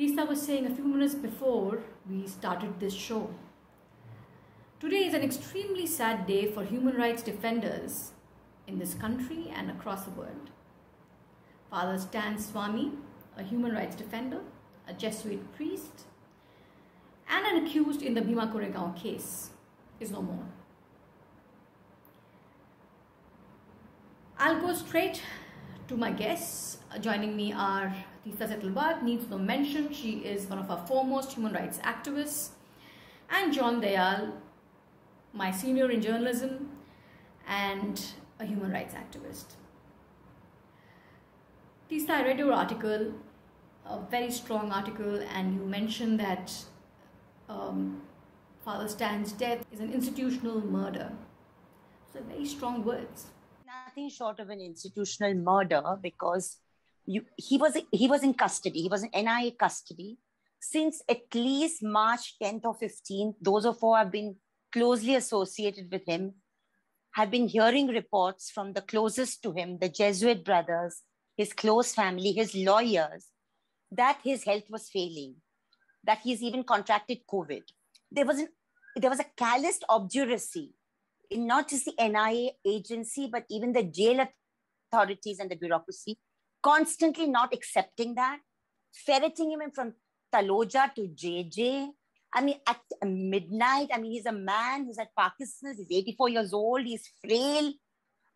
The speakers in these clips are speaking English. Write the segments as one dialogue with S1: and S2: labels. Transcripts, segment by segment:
S1: Teesta was saying a few minutes before we started this show. Today is an extremely sad day for human rights defenders in this country and across the world. Father Stan Swamy, a human rights defender, a Jesuit priest, and an accused in the Bhima Koregaon case, is no more. I'll go straight to my guests. Joining me are Teesta Setalvad, needs no mention. She is one of our foremost human rights activists. And John Dayal, my senior in journalism and a human rights activist. Teesta, I read your article, a very strong article, and you mentioned that um, Father Stan's death is an institutional murder. So, very strong words
S2: nothing short of an institutional murder because you, he was he was in custody. He was in NIA custody since at least March 10th or 15th. Those of who have been closely associated with him have been hearing reports from the closest to him, the Jesuit brothers, his close family, his lawyers, that his health was failing, that he's even contracted COVID. There was an there was a calloused obduracy in not just the NIA agency, but even the jail authorities and the bureaucracy, constantly not accepting that, ferreting him in from Taloja to JJ. I mean, at midnight, I mean, he's a man who's at Parkinson's, he's 84 years old, he's frail.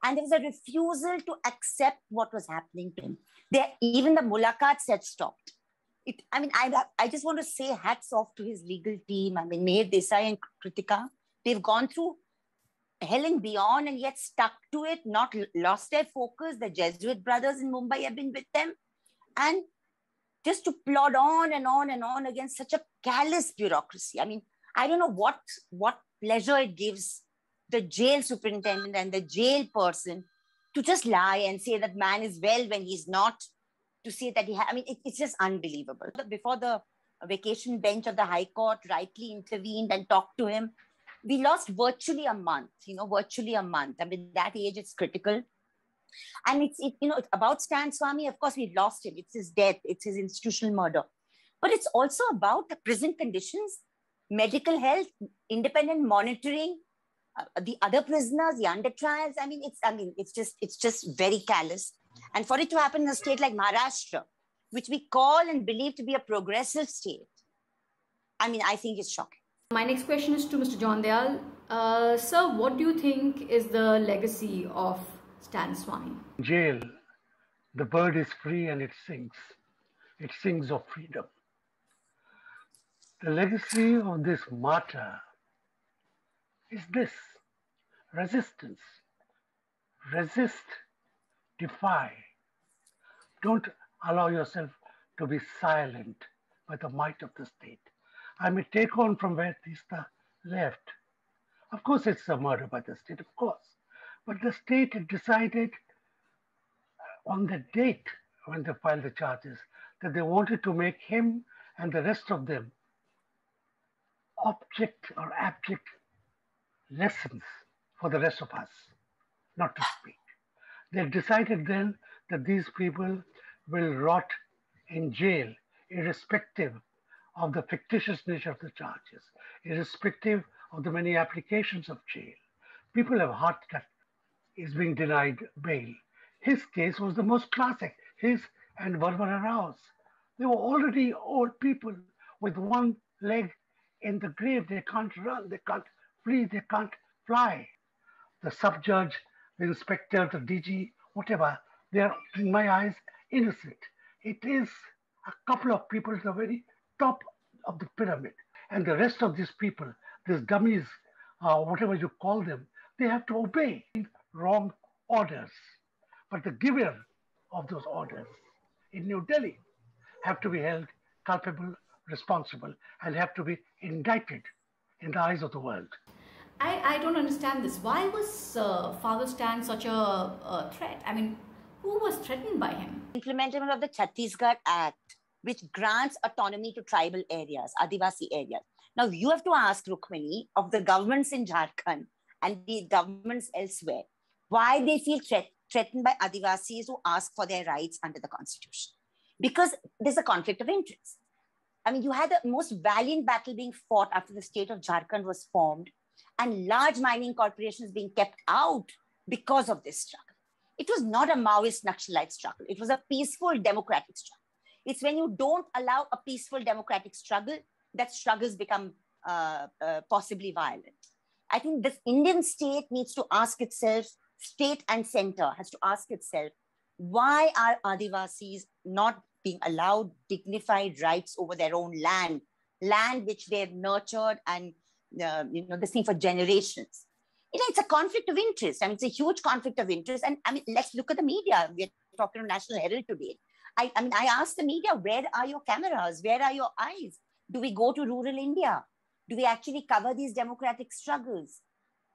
S2: And there was a refusal to accept what was happening to him. There, even the mulakats had stopped. It, I mean, I, I just want to say hats off to his legal team. I mean, Mihir Desai and Kritika, they've gone through hell and beyond and yet stuck to it, not lost their focus. The Jesuit brothers in Mumbai have been with them. And just to plod on and on and on against such a callous bureaucracy. I mean, I don't know what, what pleasure it gives the jail superintendent and the jail person to just lie and say that man is well when he's not, to say that he, I mean, it, it's just unbelievable. Before the vacation bench of the High Court rightly intervened and talked to him, we lost virtually a month, you know, virtually a month. I mean, that age, it's critical. And it's, it, you know, about Stan Swamy, of course, we lost him. It's his death, it's his institutional murder. But it's also about the prison conditions, medical health, independent monitoring, uh, the other prisoners, the under trials. I mean, it's, I mean, it's just, it's just very callous. And for it to happen in a state like Maharashtra, which we call and believe to be a progressive state, I mean, I think it's shocking.
S1: My next question is to Mr. John Dayal. Uh, sir, what do you think is the legacy of Stan Swamy?
S3: Jail, the bird is free and it sings. It sings of freedom. The legacy of this martyr is this resistance. Resist, defy. Don't allow yourself to be silent by the might of the state. I may take on from where Teesta left. Of course, it's a murder by the state, of course. But the state decided on the date when they filed the charges that they wanted to make him and the rest of them object or abject lessons for the rest of us, not to speak. They decided then that these people will rot in jail, irrespective of the fictitious nature of the charges, irrespective of the many applications of jail. People have heard that is being denied bail. His case was the most classic, his and Varvara Rao's. They were already old people with one leg in the grave. They can't run, they can't flee, they can't fly. The sub judge, the inspector, the DG, whatever, they are, in my eyes, innocent. It is a couple of people the very top of the pyramid. And the rest of these people, these dummies, uh, whatever you call them, they have to obey wrong orders. But the giver of those orders in New Delhi have to be held culpable, responsible, and have to be indicted in the eyes of the world.
S1: I, I don't understand this. Why was uh, Father Stan such a, a threat? I mean, who was threatened by him?
S2: Implementation of the Chhattisgarh Act which grants autonomy to tribal areas, Adivasi areas. Now, you have to ask Rukmini of the governments in Jharkhand and the governments elsewhere why they feel threat- threatened by Adivasis who ask for their rights under the constitution. Because there's a conflict of interest. I mean, you had the most valiant battle being fought after the state of Jharkhand was formed and large mining corporations being kept out because of this struggle. It was not a Maoist Naxalite struggle. It was a peaceful democratic struggle. It's when you don't allow a peaceful democratic struggle that struggles become uh, uh, possibly violent. I think this Indian state needs to ask itself, state and center has to ask itself, why are Adivasis not being allowed dignified rights over their own land, land which they've nurtured and uh, you know this thing for generations? You know, it's a conflict of interest. I mean, it's a huge conflict of interest. And I mean, let's look at the media. We're talking to National Herald today. I, I mean, I asked the media, where are your cameras? Where are your eyes? Do we go to rural India? Do we actually cover these democratic struggles?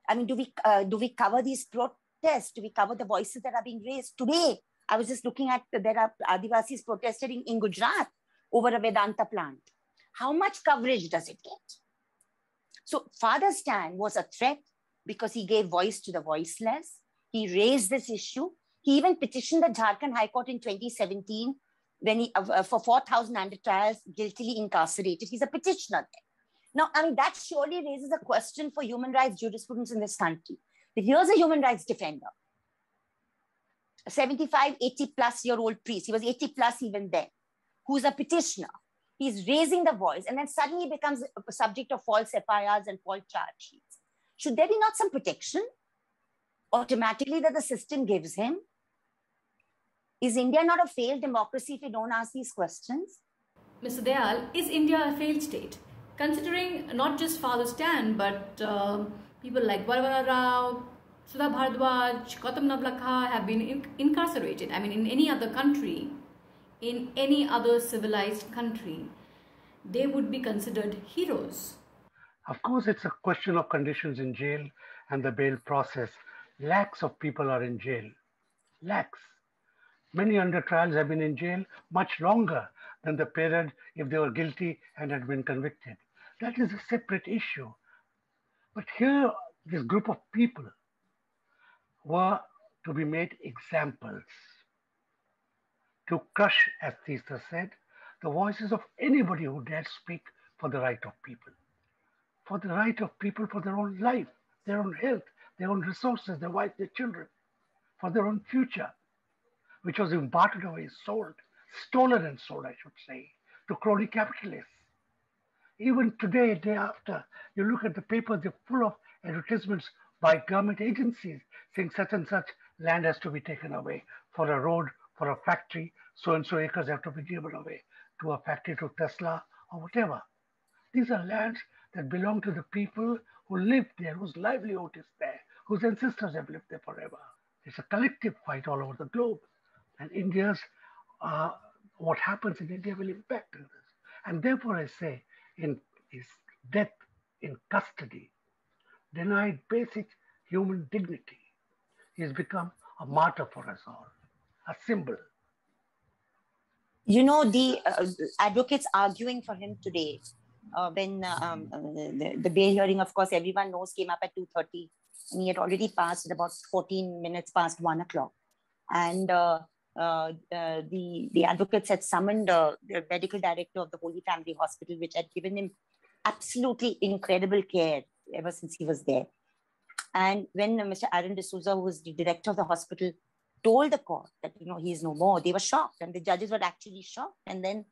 S2: I mean, do we uh, do we cover these protests? Do we cover the voices that are being raised today? I was just looking at there are Adivasis protesting in Gujarat over a Vedanta plant. How much coverage does it get? So Father Stan was a threat because he gave voice to the voiceless. He raised this issue. He even petitioned the Jharkhand High Court in 2017 when he, uh, for 4,000 under trials, guiltily incarcerated. He's a petitioner. Now, I mean, that surely raises a question for human rights jurisprudence in this country. But here's a human rights defender, a 75, 80 plus year old priest. He was 80 plus even then, who's a petitioner. He's raising the voice and then suddenly becomes a subject of false FIRs and false charge sheets. Should there be not some protection automatically that the system gives him? Is India not a failed democracy if we don't ask these questions?
S1: Mr. Dayal, is India a failed state? Considering not just Father Stan, but uh, people like Varvara Rao, Sudha Bhardwaj, Gautam Navlakha have been in incarcerated. I mean, in any other country, in any other civilized country, they would be considered heroes.
S3: Of course, it's a question of conditions in jail and the bail process. Lakhs of people are in jail. Lakhs. Many under trials have been in jail much longer than the period if they were guilty and had been convicted. That is a separate issue. But here, this group of people were to be made examples to crush, as Teesta said, the voices of anybody who dares speak for the right of people, for the right of people for their own life, their own health, their own resources, their wife, their children, for their own future which was imparted away, sold, stolen and sold, I should say, to crony capitalists. Even today, day after, you look at the papers, they're full of advertisements by government agencies saying such and such land has to be taken away for a road, for a factory, so and so acres have to be given away to a factory, to Tesla, or whatever. These are lands that belong to the people who live there, whose livelihood is there, whose ancestors have lived there forever. It's a collective fight all over the globe. And India's, uh, what happens in India will impact on this. And therefore, I say, in his death in custody, denied basic human dignity, he has become a martyr for us all, a symbol.
S2: You know, the uh, advocates arguing for him today, uh, when um, the, the bail hearing, of course, everyone knows came up at 2.30 and he had already passed at about 14 minutes past one o'clock. And uh, uh, uh, the, the advocates had summoned uh, the medical director of the Holy Family Hospital, which had given him absolutely incredible care ever since he was there. And when Mr. Aaron D'Souza, who was the director of the hospital, told the court that you know he is no more, they were shocked, and the judges were actually shocked. And then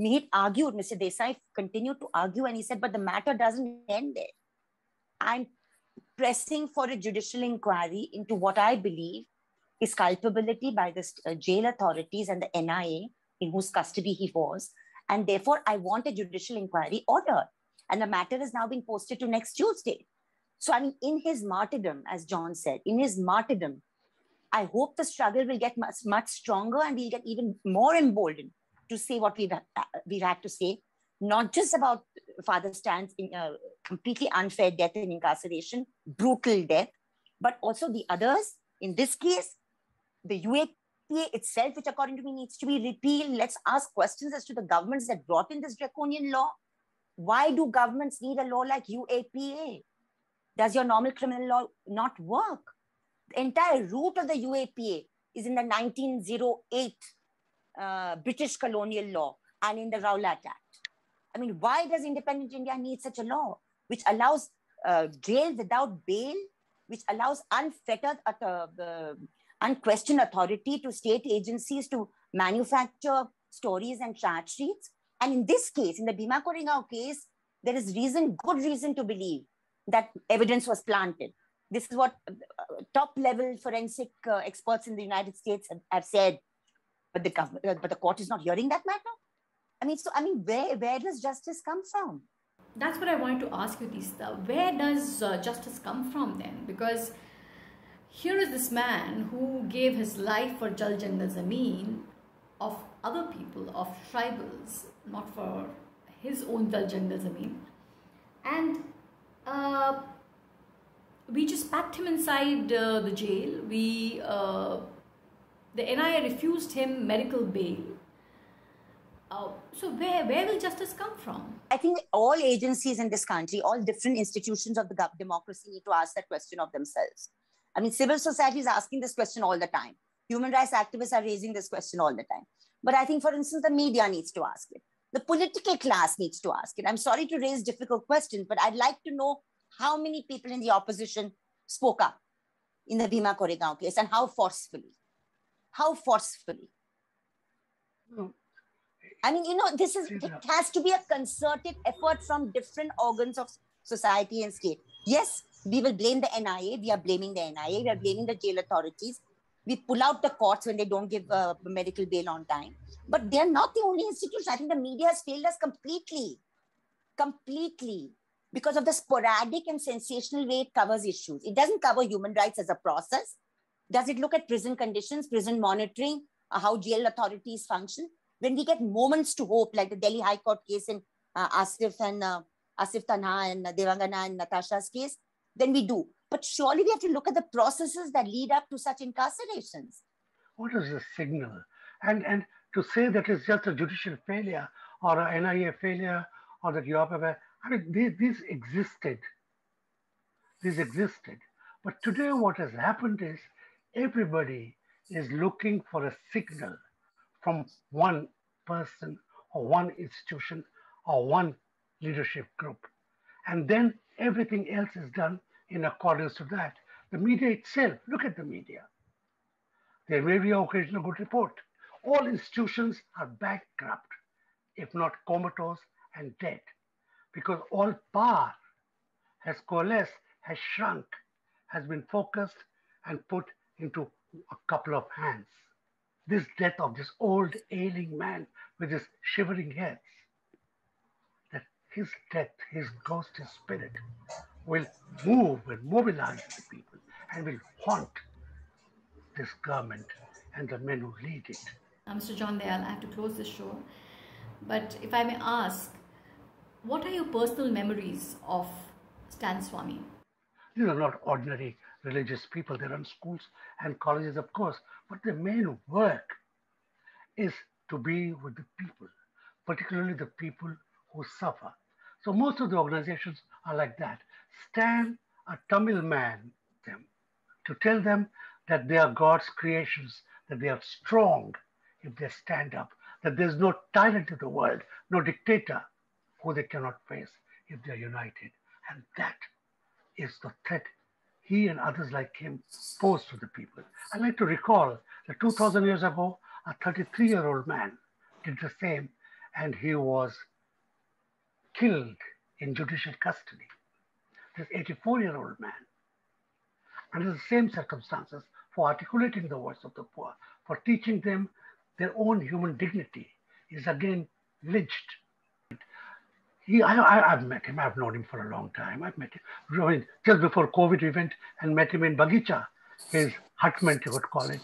S2: Mihir argued, Mr. Desai continued to argue, and he said, "But the matter doesn't end there. I'm pressing for a judicial inquiry into what I believe his culpability by the uh, jail authorities and the NIA in whose custody he was. And therefore, I want a judicial inquiry order. And the matter is now being posted to next Tuesday. So, I mean, in his martyrdom, as John said, in his martyrdom, I hope the struggle will get much, much stronger and we'll get even more emboldened to say what we've, uh, we've had to say, not just about Father Stan's in, uh, completely unfair death and incarceration, brutal death, but also the others. In this case, the UAPA itself, which according to me needs to be repealed. Let's ask questions as to the governments that brought in this draconian law. Why do governments need a law like UAPA? Does your normal criminal law not work? The entire root of the UAPA is in the 1908 uh, British colonial law and in the Rowlatt Act. I mean, why does independent India need such a law which allows uh, jail without bail, which allows unfettered, uh, unquestioned authority to state agencies to manufacture stories and charge sheets? And in this case, in the Bhima Koregaon case, there is reason, good reason to believe that evidence was planted. This is what uh, top level forensic uh, experts in the United States have, have said, but the government, uh, but the court is not hearing that matter. I mean, so I mean, where where does justice come from?
S1: That's what I wanted to ask you, Teesta. Where does uh, justice come from then? Because here is this man who gave his life for Jal Zameen of other people, of tribals, not for his own Jal Zameen. And uh, we just packed him inside uh, the jail. We, uh, the NIA refused him medical bail. Uh, so where, where will justice come from?
S2: I think all agencies in this country, all different institutions of the democracy need to ask that question of themselves. I mean, civil society is asking this question all the time. Human rights activists are raising this question all the time. But I think, for instance, the media needs to ask it. The political class needs to ask it. I'm sorry to raise difficult questions, but I'd like to know how many people in the opposition spoke up in the Bhima Koregaon case and how forcefully. How forcefully. Hmm. I mean, you know, this is, it has to be a concerted effort from different organs of society and state. Yes, we will blame the NIA. We are blaming the NIA. We are blaming the jail authorities. We pull out the courts when they don't give uh, medical bail on time. But they're not the only institution. I think the media has failed us completely. Completely because of the sporadic and sensational way it covers issues. It doesn't cover human rights as a process. Does it look at prison conditions, prison monitoring, uh, how jail authorities function? When we get moments to hope, like the Delhi High Court case in uh, Asif and uh, Asif Tanha and Devangana and Natasha's case, then we do. But surely we have to look at the processes that lead up to such incarcerations.
S3: What is the signal? And and to say that it's just a judicial failure or a NIA failure or that you have a, I mean, these, these existed. These existed. But today, what has happened is everybody is looking for a signal from one person or one institution or one leadership group. And then everything else is done in accordance to that. The media itself, look at the media. There may be an occasional good report. All institutions are bankrupt, if not comatose and dead because all power has coalesced, has shrunk, has been focused and put into a couple of hands. This death of this old ailing man with his shivering head, that his death, his ghost, his spirit will move and mobilize the people and will haunt this government and the men who lead it.
S1: Uh, Mr. John Dayal, I have to close this show. But if I may ask, what are your personal memories of Stan Swamy?
S3: These are not ordinary religious people. They run schools and colleges, of course, but their main work is to be with the people, particularly the people who suffer. So most of the organizations are like that. Stand a Tamil man them to tell them that they are God's creations, that they are strong if they stand up, that there's no tyrant in the world, no dictator, who they cannot face if they are united. And that is the threat he and others like him pose to the people. I like to recall that 2,000 years ago, a 33 year old man did the same, and he was killed in judicial custody. This 84 year old man, under the same circumstances, for articulating the voice of the poor, for teaching them their own human dignity, is again lynched he, I, have met him. I've known him for a long time. I've met him just before COVID we went and met him in Bagaicha, his hutment, you would call it,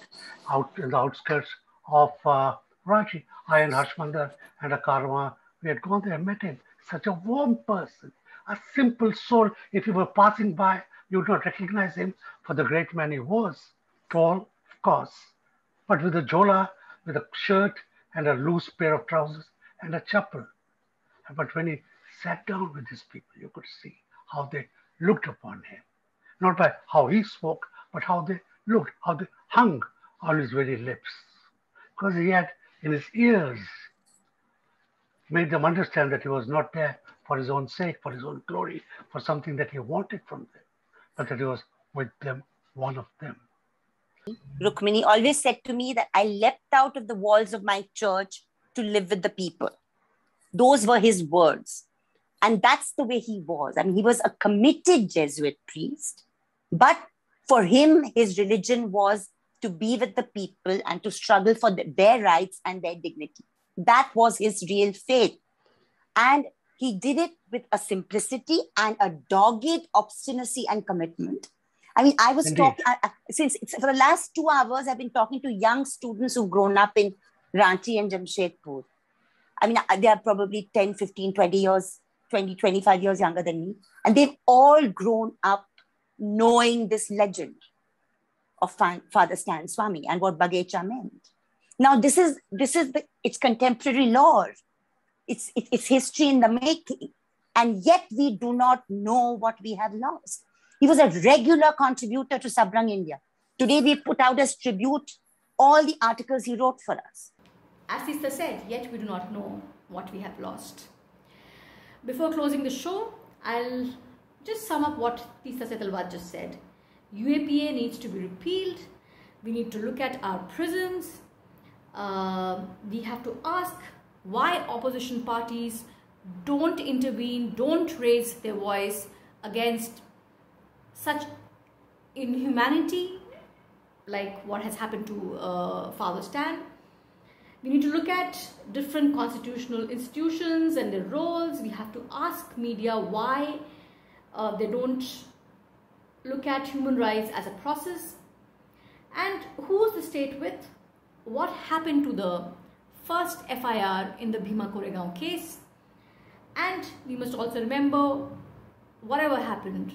S3: out in the outskirts of uh, Ranchi. I and Harsh Mander and a Karma, we had gone there and met him. Such a warm person, a simple soul. If you were passing by, you would not recognize him for the great man he was. Tall, of course, but with a jhola, with a shirt and a loose pair of trousers and a chappal. But when he sat down with his people, you could see how they looked upon him. Not by how he spoke, but how they looked how they hung on his very lips. Because he had in his ears made them understand that he was not there for his own sake, for his own glory, for something that he wanted from them, but that he was with them, one of them.
S2: Rukmini always said to me that I leapt out of the walls of my church to live with the people. Those were his words. And that's the way he was. I mean, he was a committed Jesuit priest, but for him, his religion was to be with the people and to struggle for their rights and their dignity. That was his real faith. And he did it with a simplicity and a dogged obstinacy and commitment. I mean, I was
S3: Indeed.
S2: talking since for the last two hours, I've been talking to young students who've grown up in Ranchi and Jamshedpur. I mean, they are probably 10, 15, 20 years, 20, 25 years younger than me. And they've all grown up knowing this legend of Fa- Father Stan Swamy and what Bagaicha meant. Now, this is this is the it's contemporary lore. It's it, it's history in the making, and yet we do not know what we have lost. He was a regular contributor to Sabrang India. Today, we put out as tribute all the articles he wrote for us.
S1: As Sister said, yet we do not know what we have lost. Before closing the show, I'll just sum up what Teesta Setalvad just said. UAPA needs to be repealed. We need to look at our prisons. Uh, we have to ask why opposition parties don't intervene, don't raise their voice against such inhumanity like what has happened to uh, Father Stan. We need to look at different constitutional institutions and their roles. We have to ask media why uh, they don't look at human rights as a process. And who's the state with? What happened to the first FIR in the Bhima Koregaon case? And we must also remember whatever happened,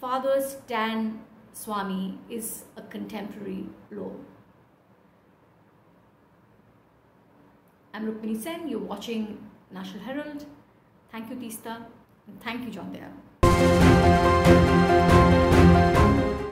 S1: Father Stan Swamy is a contemporary law. I'm Rukmini Sen. You're watching National Herald. Thank you, Teesta. And thank you, John Dea.